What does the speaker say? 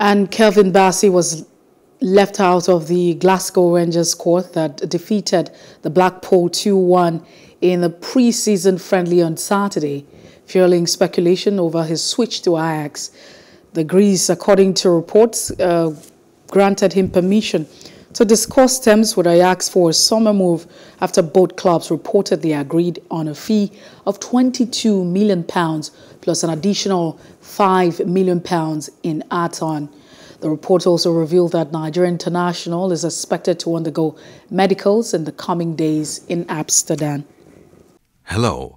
And Calvin Bassey was left out of the Glasgow Rangers squad that defeated the Blackpool 2-1 in a pre-season friendly on Saturday, fueling speculation over his switch to Ajax. The Greece, according to reports, uh, granted him permission to discuss terms with Ajax for a summer move after both clubs reportedly agreed on a fee of 22 million pounds plus an additional 5 million pounds in add-on. The report also revealed that Nigeria International is expected to undergo medicals in the coming days in Amsterdam. Hello.